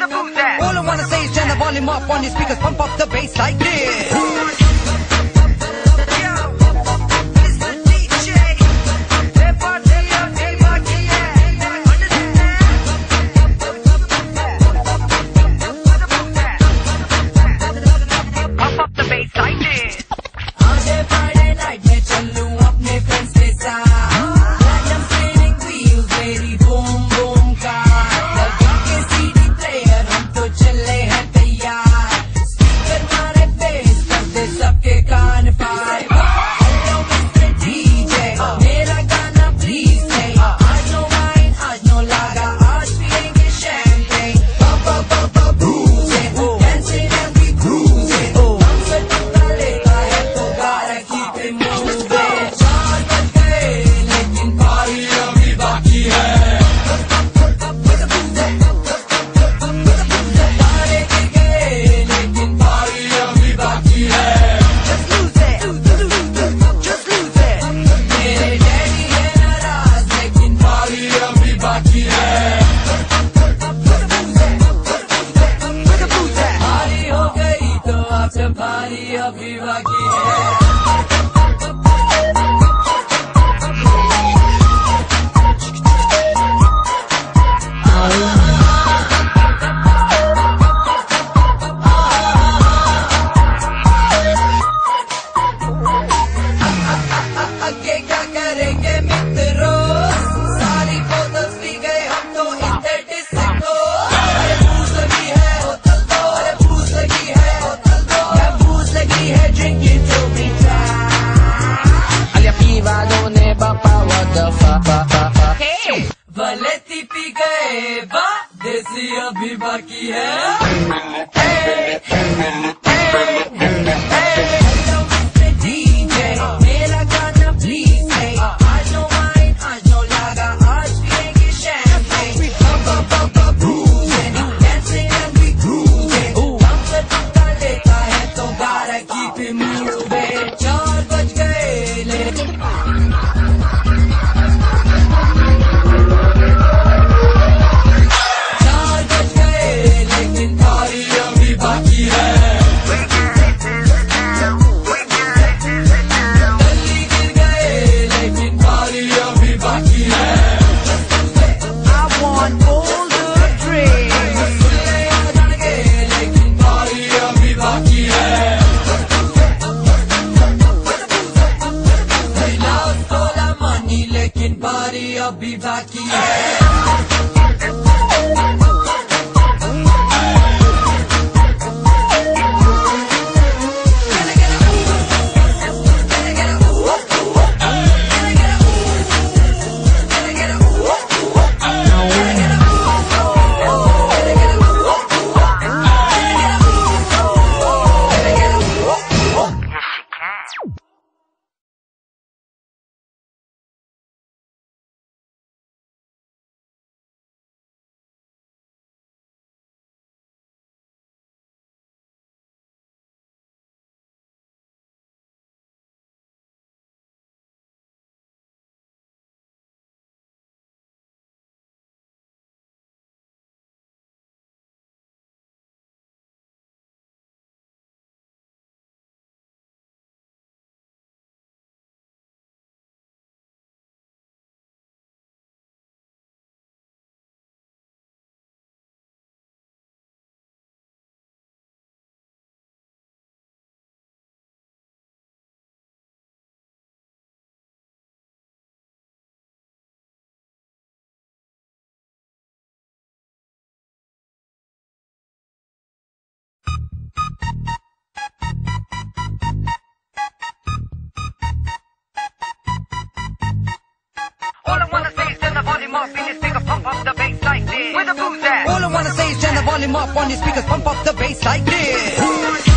All I wanna say is turn the volume up on your speakers, pump up the bass like this. up in the speakers, pump up the bass like this. Where the booze at? All I wanna say is turn the volume up on your speakers, pump up the bass like this.